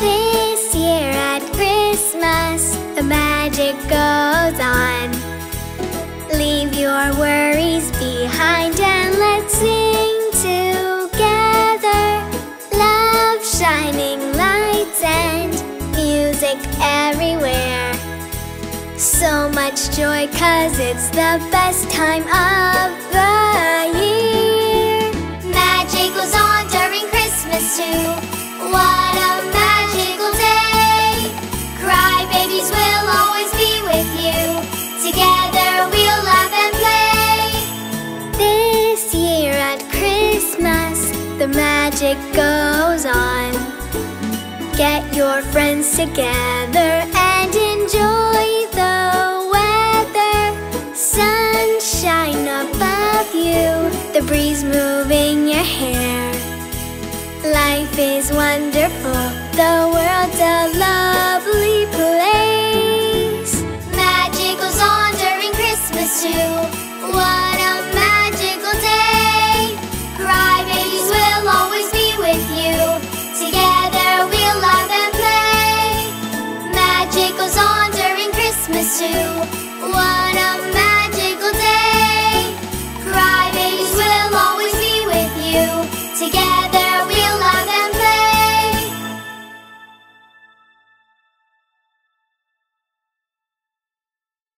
This year at Christmas, the magic goes on. Leave your worries behind and let's sing together. Love, shining lights, and music everywhere. So much joy, cause it's the best time of the year. Magic goes on during Christmas, too. What the magic goes on. Get your friends together and enjoy the weather. Sunshine above you, the breeze moving your hair. Life is wonderful, the world's a lovely place. Magic goes on during Christmas too. two, one.